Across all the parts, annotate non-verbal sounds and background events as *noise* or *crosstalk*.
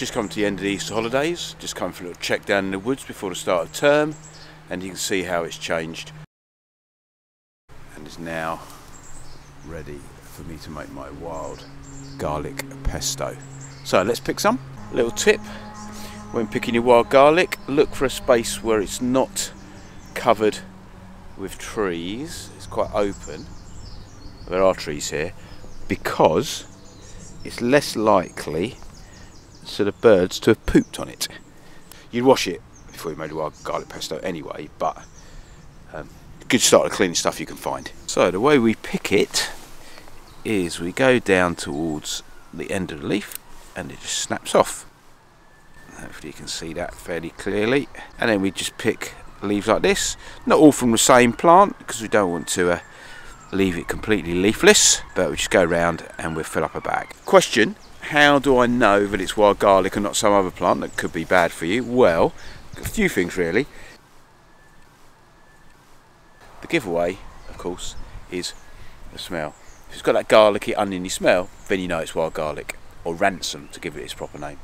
just come to the end of the Easter holidays, just come for a little check down in the woods before the start of term, and you can see how it's changed. And is now ready for me to make my wild garlic pesto. So let's pick some. Little tip, when picking your wild garlic, look for a space where it's not covered with trees, it's quite open. There are trees here, because it's less likely for the birds to have pooped on it. You'd wash it before you made wild garlic pesto anyway, but um, good start to cleaning stuff you can find. So the way we pick it is we go down towards the end of the leaf and it just snaps off. Hopefully you can see that fairly clearly. And then we just pick leaves like this. Not all from the same plant because we don't want to uh, leave it completely leafless. But we just go around and we'll fill up a bag. Question, how do I know that it's wild garlic and not some other plant that could be bad for you? Well, a few things really. The giveaway, of course, is the smell. If it's got that garlicky oniony smell, then you know it's wild garlic, or ransom to give it its proper name.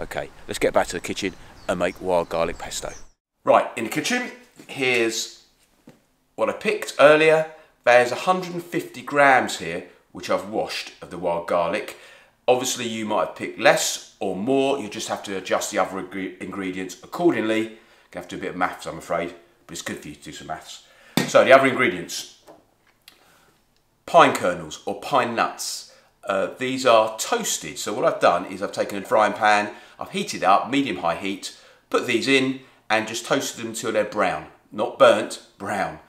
Okay, let's get back to the kitchen and make wild garlic pesto. Right, in the kitchen, here's what I picked earlier. There's 150 grams here, which I've washed of the wild garlic. Obviously you might have picked less or more, you just have to adjust the other ingredients accordingly. You have to do a bit of maths I'm afraid, but it's good for you to do some maths. So the other ingredients, pine kernels or pine nuts. Uh, these are toasted. So what I've done is I've taken a frying pan, I've heated it up, medium high heat, put these in and just toasted them until they're brown. Not burnt, brown.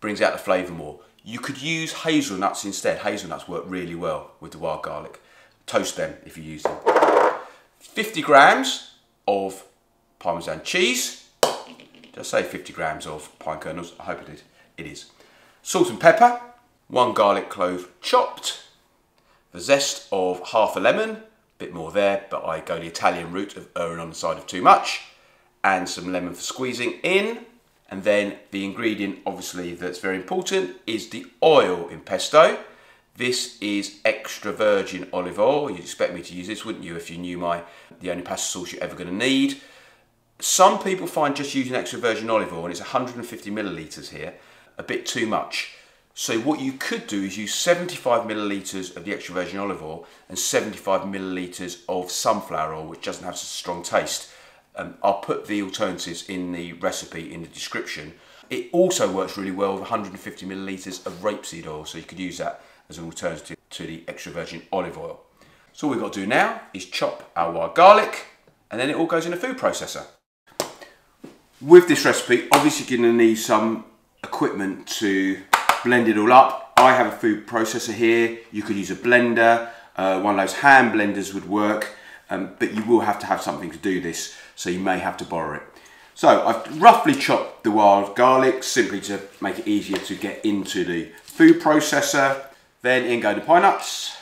Brings out the flavour more. You could use hazelnuts instead. Hazelnuts work really well with the wild garlic. Toast them if you use them. 50 grams of Parmesan cheese. Did I say 50 grams of pine kernels? I hope it did. It is. Salt and pepper one garlic clove chopped, the zest of half a lemon, a bit more there, but I go the Italian route of erring on the side of too much, and some lemon for squeezing in. And then the ingredient, obviously, that's very important is the oil in pesto. This is extra virgin olive oil. You'd expect me to use this, wouldn't you, if you knew my the only pasta sauce you're ever going to need. Some people find just using extra virgin olive oil, and it's 150 millilitres here, a bit too much. So what you could do is use 75 millilitres of the extra virgin olive oil and 75 millilitres of sunflower oil, which doesn't have such a strong taste. Um, I'll put the alternatives in the recipe in the description. It also works really well with 150 millilitres of rapeseed oil, so you could use that as an alternative to the extra virgin olive oil. So all we've got to do now is chop our wild garlic, and then it all goes in a food processor. With this recipe, obviously you're going to need some equipment to blend it all up. I have a food processor here. You could use a blender. Uh, one of those hand blenders would work, um, but you will have to have something to do this, so you may have to borrow it. So I've roughly chopped the wild garlic simply to make it easier to get into the food processor. Then in go the pine nuts,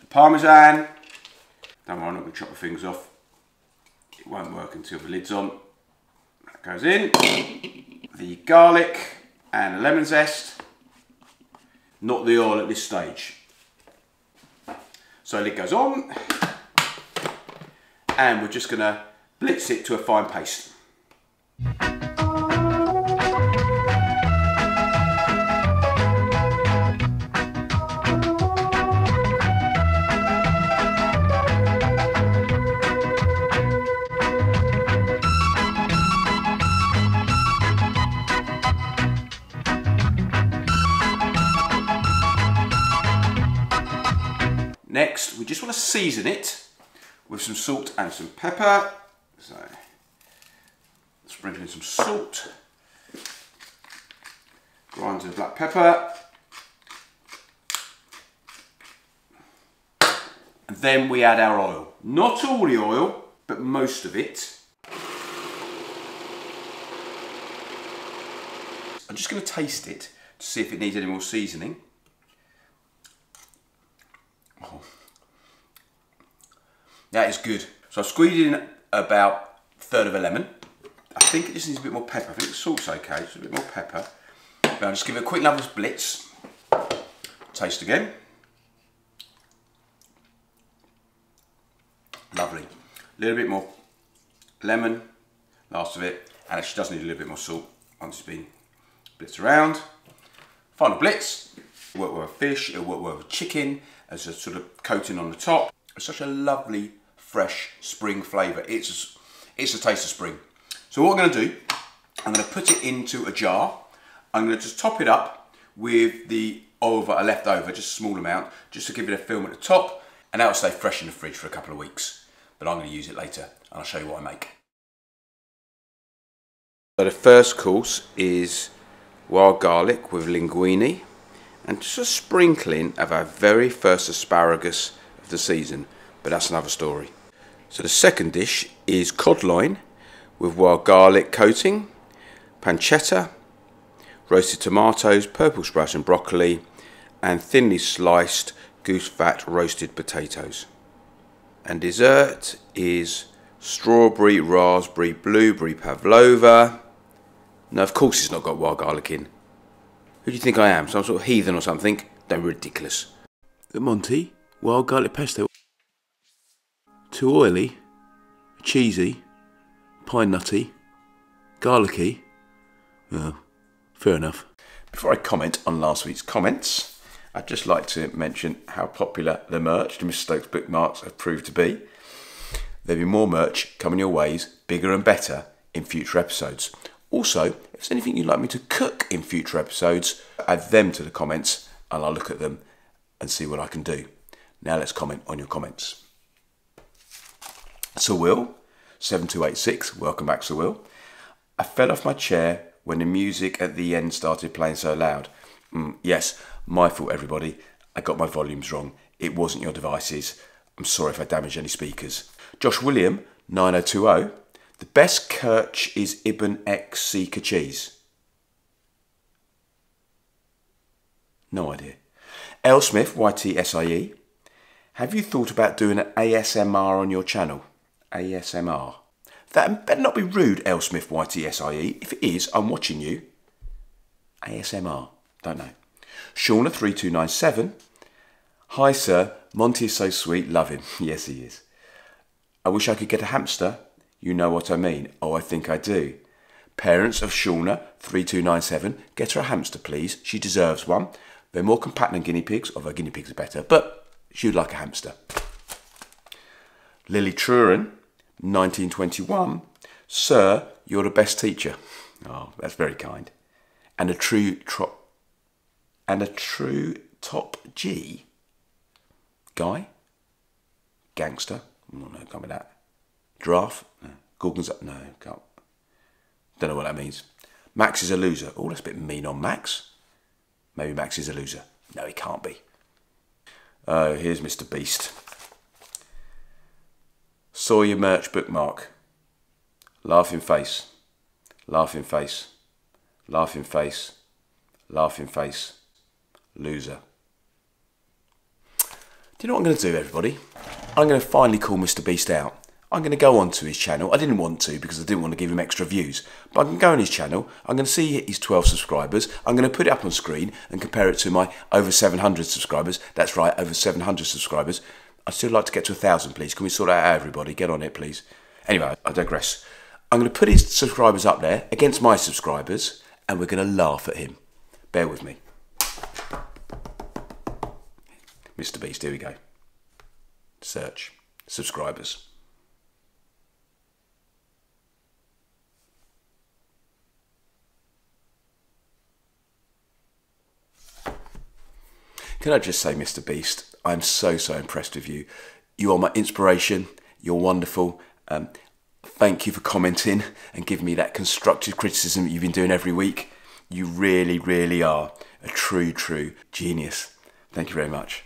the parmesan. Don't worry, I'm not going to chop the things off. It won't work until the lid's on. That goes in. The garlic, and a lemon zest, not the oil at this stage. So lid goes on, and we're just gonna blitz it to a fine paste. Next, we just want to season it with some salt and some pepper. So, sprinkle in some salt, grind of black pepper, and then we add our oil. Not all the oil, but most of it. I'm just going to taste it to see if it needs any more seasoning. Oh. That is good. So I've squeezed in about a third of a lemon. I think it just needs a bit more pepper. I think the salt's okay, just a bit more pepper. Now just give it a quick level blitz. Taste again. Lovely. A little bit more lemon, last of it, and it does need a little bit more salt once it's been blitzed around. Final blitz, work with a fish, it'll work with a chicken as a sort of coating on the top. It's such a lovely, fresh spring flavour. It's, it's a taste of spring. So what I'm going to do, I'm going to put it into a jar. I'm going to just top it up with the oil that I left over, just a small amount, just to give it a film at the top, and that will stay fresh in the fridge for a couple of weeks. But I'm going to use it later, and I'll show you what I make. So the first course is wild garlic with linguine and just a sprinkling of our very first asparagus of the season, but that's another story. So the second dish is cod loin with wild garlic coating, pancetta, roasted tomatoes, purple sprouting broccoli, and thinly sliced goose fat roasted potatoes. And dessert is strawberry, raspberry, blueberry pavlova. Now, of course it's not got wild garlic in. Who do you think I am? Some sort of heathen or something? Don't be ridiculous. The Monty, wild garlic pesto. Too oily, cheesy, pine nutty, garlicky. Oh, fair enough. Before I comment on last week's comments, I'd just like to mention how popular the merch to Mr. Stokes bookmarks have proved to be. There'll be more merch coming your ways, bigger and better, in future episodes. Also, if there's anything you'd like me to cook in future episodes, add them to the comments and I'll look at them and see what I can do. Now let's comment on your comments. Sir Will, 7286, welcome back Sir Will. I fell off my chair when the music at the end started playing so loud. Mm, yes, my fault everybody. I got my volumes wrong. It wasn't your devices. I'm sorry if I damaged any speakers. Josh William, 9020, the best Kirch is Ibn X Seeker cheese. No idea. L. Smith, YTSIE. Have you thought about doing an ASMR on your channel? ASMR. That better not be rude, L. Smith, YTSIE. If it is, I'm watching you. ASMR. Don't know. Shauna3297. Hi, sir. Monty is so sweet. Love him. *laughs* Yes, he is. I wish I could get a hamster. You know what I mean? Oh, I think I do. Parents of Shauna, 3297, get her a hamster, please. She deserves one. They're more compact than guinea pigs, although guinea pigs are better, but she'd like a hamster. Lily Truren, 1921. Sir, you're the best teacher. Oh, that's very kind. And a true tro- and a true top G. Guy? Gangster? Oh, no, can't be that. Giraffe? No. Gorgon's up? No, can't. Don't know what that means. Max is a loser. Oh, that's a bit mean on Max. Maybe Max is a loser. No, he can't be. Oh, here's Mr. Beast. Saw your merch bookmark. Laughing face. Laughing face. Laughing face. Laughing face. Loser. Do you know what I'm going to do, everybody? I'm going to finally call Mr. Beast out. I'm going to go onto his channel. I didn't want to because I didn't want to give him extra views. But I can go on his channel. I'm going to see his 12 subscribers. I'm going to put it up on screen and compare it to my over 700 subscribers. That's right, over 700 subscribers. I'd still like to get to a thousand, please. Can we sort that out, everybody? Get on it, please. Anyway, I digress. I'm going to put his subscribers up there against my subscribers and we're going to laugh at him. Bear with me. Mr. Beast, here we go. Search. Subscribers. Can I just say, Mr. Beast, I'm so, so impressed with you. You are my inspiration. You're wonderful. Um, thank you for commenting and giving me that constructive criticism that you've been doing every week. You really, really are a true, true genius. Thank you very much.